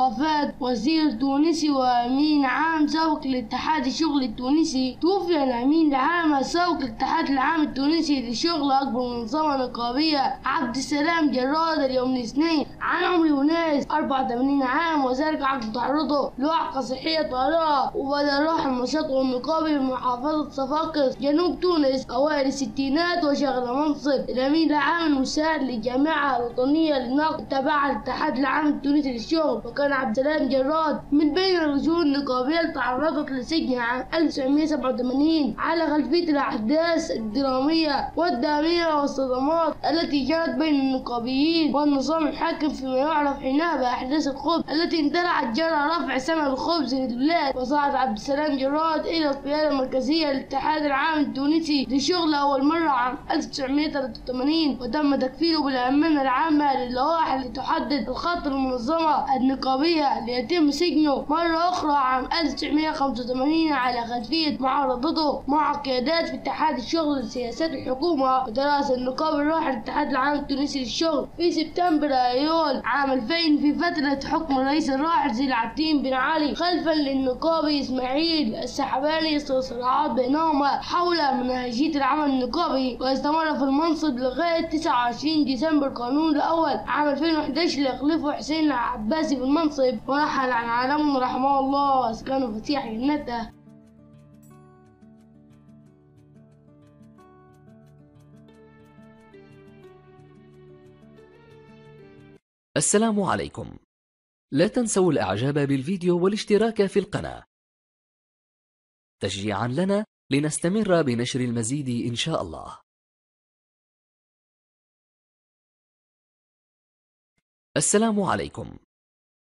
وفاة وزير تونسي وأمين عام سابق للاتحاد الشغل التونسي. توفي الأمين العام السابق للاتحاد العام التونسي للشغل أكبر منظمة نقابية عبد السلام جراد اليوم الاثنين. عن عمر يناهز 84 عام وذلك عقب تعرضه لوعكة صحية طارئة وبدأ جراد النشاط النقابي بمحافظة صفاقس جنوب تونس أوائل الستينات وشغل منصب. الأمين العام المساعد للجامعة الوطنية للنقل تبع الاتحاد العام التونسي للشغل. وكان عبد السلام جراد من بين الرجول النقابية اللي تعرضت لسجن عام 1987 على خلفية الأحداث الدرامية والدامية والصدمات التي جرت بين النقابيين والنظام الحاكم فيما يعرف حينها بأحداث الخبز التي اندلعت جرى رفع ثمن الخبز للبلاد. وصعد عبد السلام جراد إلى القيادة المركزية للاتحاد العام التونسي لشغل أول مرة عام 1983 وتم تكفيله بالأمانة العامة للوائح التي تحدد الخط المنظمة النقابية. ليتم سجنه مرة أخرى عام 1985 على خلفية معارضته مع قيادات في اتحاد الشغل لسياسات الحكومة ودراسة النقاب الراحل الاتحاد العام التونسي للشغل في سبتمبر أيول عام 2000 في فترة حكم الرئيس الراحل زين العابدين بن علي خلفا للنقابي إسماعيل السحباني صراعات بينهما حول منهجية العمل النقابي واستمر في المنصب لغاية 29 ديسمبر قانون الأول عام 2011 ليخلفه حسين العباسي في المنصب ورحل عن عالمنا رحمه الله واسكنه فتيح جنته السلام عليكم. لا تنسوا الإعجاب بالفيديو والاشتراك في القناة. تشجيعا لنا لنستمر بنشر المزيد إن شاء الله. السلام عليكم.